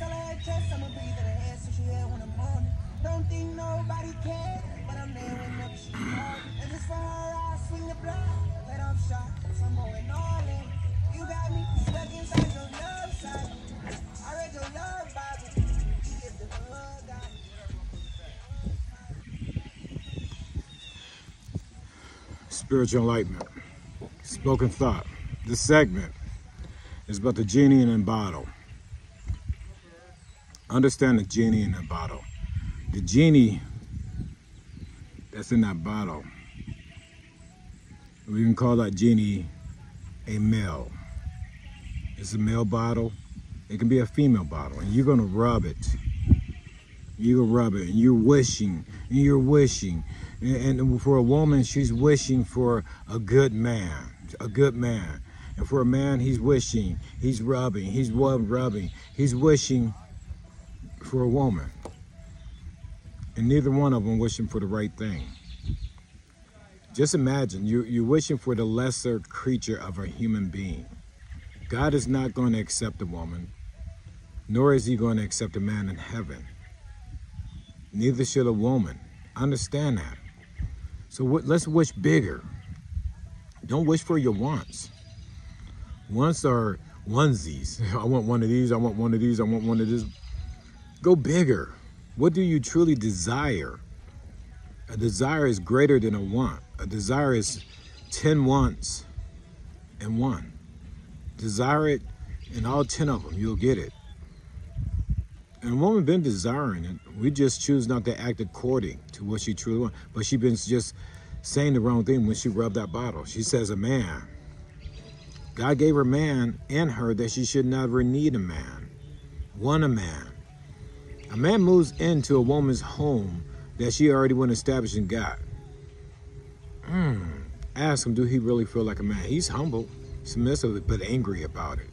Her chest, I'ma breathe in her head so she hear when I'm on. Don't think nobody cares, but I'm there. And just for her, I'll swing the block, let off shots, I'm going all in. You got me stuck inside your love side. I read your love Bible. Spiritual enlightenment. Spoken thought. This segment is about the genie in the bottle. Understand the genie in the bottle. The genie that's in that bottle, we can call that genie a male. It's a male bottle. It can be a female bottle, and you're gonna rub it. You can rub it, and you're wishing, and you're wishing, and, and for a woman, she's wishing for a good man, a good man, and for a man, he's wishing, he's rubbing, he's rubbing, he's wishing for a woman, and neither one of them wishing for the right thing. Just imagine you you're wishing for the lesser creature of a human being. God is not going to accept a woman, nor is he going to accept a man in heaven. Neither should a woman. Understand that. So let's wish bigger. Don't wish for your wants. Wants are onesies. I want one of these. I want one of these. I want one of this. Go bigger. What do you truly desire? A desire is greater than a want. A desire is 10 wants and one. Desire it and all 10 of them. You'll get it. And a woman been desiring it. We just choose not to act according to what she truly wants. But she been just saying the wrong thing when she rubbed that bottle. She says a man. God gave her man and her that she should never need a man. Want a man. A man moves into a woman's home that she already went established and got. Hmm. Ask him, do he really feel like a man? He's humble, submissive, but angry about it.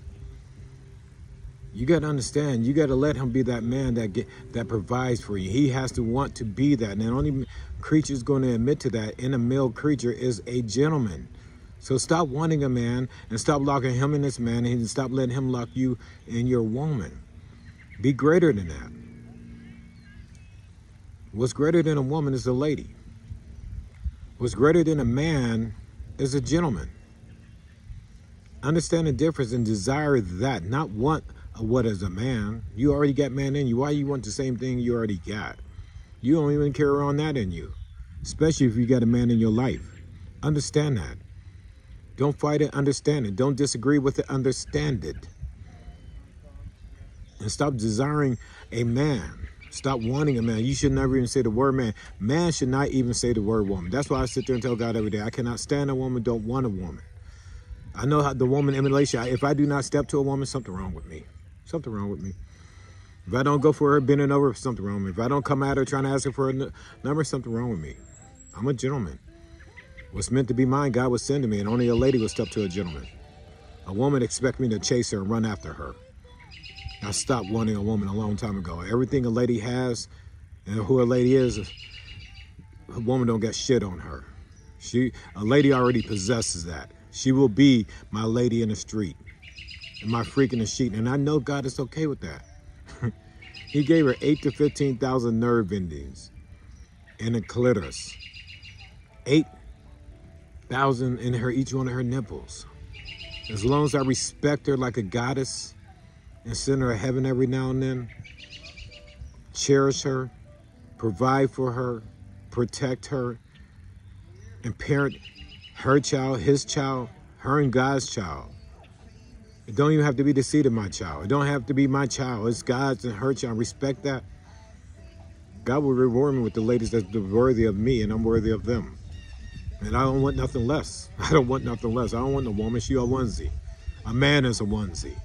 You got to understand. You got to let him be that man that get that provides for you. He has to want to be that. And the only creature is going to admit to that in a male creature is a gentleman. So stop wanting a man and stop locking him in this man and stop letting him lock you in your woman. Be greater than that. What's greater than a woman is a lady. What's greater than a man is a gentleman. Understand the difference and desire that, not want what as a man. You already got man in you. Why you want the same thing you already got? You don't even carry on that in you, especially if you got a man in your life. Understand that. Don't fight it, understand it. Don't disagree with it, understand it. And stop desiring a man. Stop wanting a man. You should never even say the word man. Man should not even say the word woman. That's why I sit there and tell God every day, I cannot stand a woman, don't want a woman. I know how the woman emulation. If I do not step to a woman, something wrong with me. Something wrong with me. If I don't go for her bending over, something wrong with me. If I don't come at her trying to ask her for a number, something wrong with me. I'm a gentleman. What's meant to be mine, God was sending me, and only a lady would step to a gentleman. A woman expect me to chase her and run after her. I stopped wanting a woman a long time ago. Everything a lady has, and who a lady is, a woman don't get shit on her. She, a lady already possesses that. She will be my lady in the street, and my freak in the sheet, and I know God is okay with that. he gave her eight to fifteen thousand nerve endings in a clitoris. Eight thousand in her each one of her nipples. As long as I respect her like a goddess and send her to heaven every now and then, cherish her, provide for her, protect her, and parent her child, his child, her and God's child. It don't even have to be the seed of my child. It don't have to be my child. It's God's and her child. Respect that. God will reward me with the ladies that's worthy of me and I'm worthy of them. And I don't want nothing less. I don't want nothing less. I don't want a woman. She a onesie. A man is a onesie.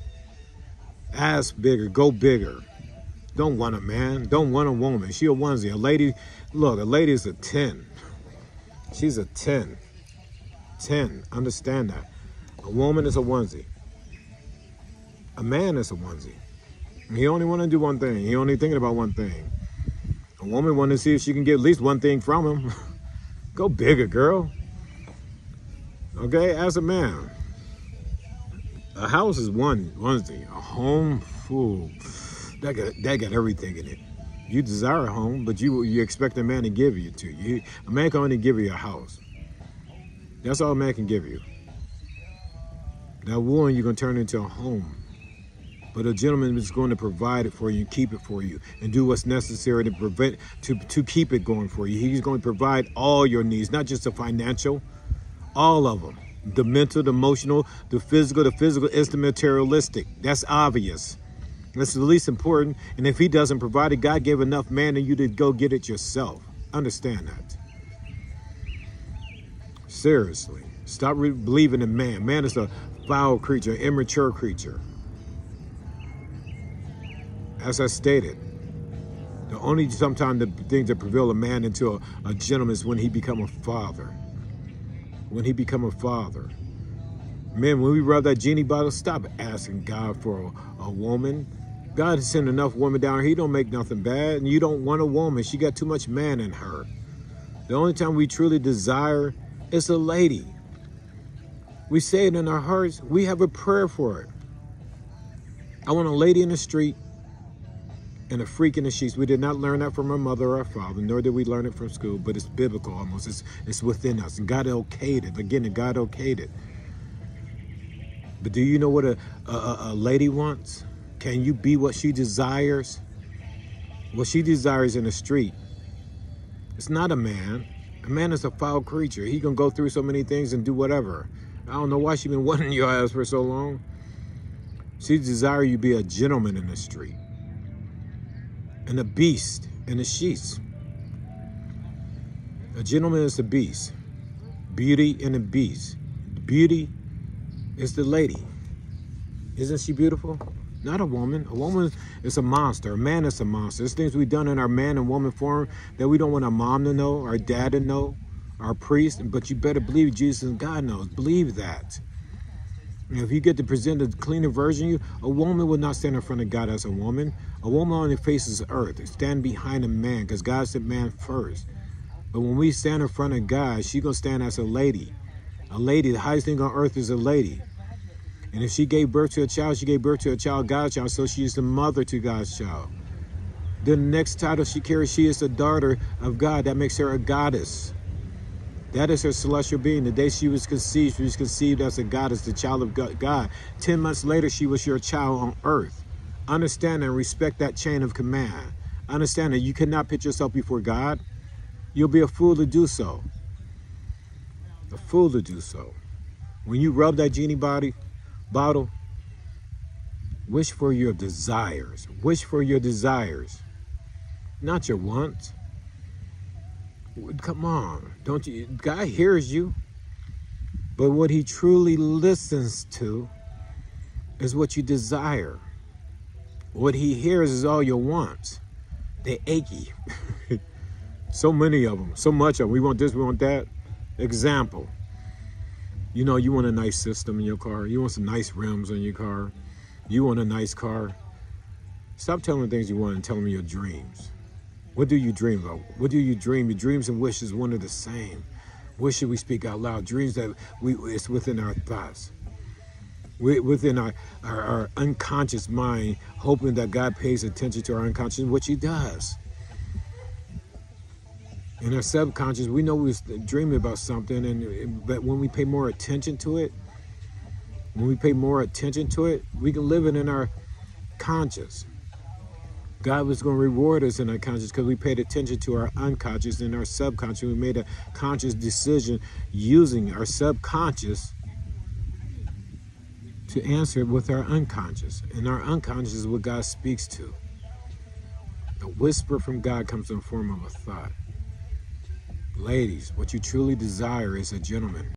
Ask bigger. Go bigger. Don't want a man. Don't want a woman. She a onesie. A lady, look, a lady is a 10. She's a 10. 10. Understand that. A woman is a onesie. A man is a onesie. He only want to do one thing. He only thinking about one thing. A woman want to see if she can get at least one thing from him. Go bigger, girl. Okay, as a man. A house is one onesie. A home, fool. That got that got everything in it. You desire a home, but you you expect a man to give you to you. A man can only give you a house. That's all a man can give you. That woman you're gonna turn into a home. But a gentleman is going to provide it for you keep it for you and do what's necessary to prevent to, to keep it going for you. He's going to provide all your needs, not just the financial, all of them. The mental, the emotional, the physical, the physical is the materialistic. That's obvious. That's the least important. And if he doesn't provide it, God gave enough man in you to go get it yourself. Understand that. Seriously. Stop believing in man. Man is a foul creature, immature creature. As I stated, the only sometimes the thing that prevail a man into a, a gentleman is when he become a father. When he become a father. Man, when we rub that genie bottle, stop asking God for a, a woman. God has sent enough women down here. He don't make nothing bad. And you don't want a woman. She got too much man in her. The only time we truly desire is a lady. We say it in our hearts. We have a prayer for it. I want a lady in the street and a freak in the sheets. We did not learn that from our mother or our father, nor did we learn it from school, but it's biblical almost. It's, it's within us. And God okayed it. Again, God okayed it. But do you know what a, a, a lady wants? Can you be what she desires? What she desires in the street. It's not a man. A man is a foul creature. He can go through so many things and do whatever. I don't know why she been wanting your ass for so long. She desire you be a gentleman in the street and a beast in the sheets. A gentleman is a beast. Beauty and a beast. Beauty is the lady. Isn't she beautiful? Not a woman. A woman is a monster. A man is a monster. There's things we've done in our man and woman form that we don't want our mom to know, our dad to know, our priest. But you better believe Jesus and God knows. Believe that. If you get to present a cleaner version you, a woman will not stand in front of God as a woman. A woman only faces earth. Stand behind a man because God said man first. But when we stand in front of God, she going to stand as a lady. A lady, the highest thing on earth is a lady. And if she gave birth to a child, she gave birth to a child, God's child, so she is the mother to God's child. The next title she carries, she is the daughter of God. That makes her a goddess. That is her celestial being. The day she was conceived, she was conceived as a goddess, the child of God. Ten months later, she was your child on earth. Understand and respect that chain of command. Understand that you cannot put yourself before God. You'll be a fool to do so. A fool to do so. When you rub that genie body bottle, wish for your desires. Wish for your desires, not your wants. Come on, don't you? God hears you. But what he truly listens to is what you desire. What he hears is all your wants. They're achy. so many of them, so much of them. We want this, we want that. Example. You know, you want a nice system in your car. You want some nice rims on your car. You want a nice car. Stop telling me things you want and tell me your dreams. What do you dream about? What do you dream? Your dreams and wishes one are the same. What should we speak out loud? Dreams that we it's within our thoughts. We, within our, our, our unconscious mind, hoping that God pays attention to our unconscious, which he does. In our subconscious, we know we're dreaming about something, and but when we pay more attention to it, when we pay more attention to it, we can live it in our conscious. God was going to reward us in our because we paid attention to our unconscious and our subconscious. We made a conscious decision using our subconscious to answer with our unconscious. And our unconscious is what God speaks to. A whisper from God comes in the form of a thought. Ladies, what you truly desire is a gentleman.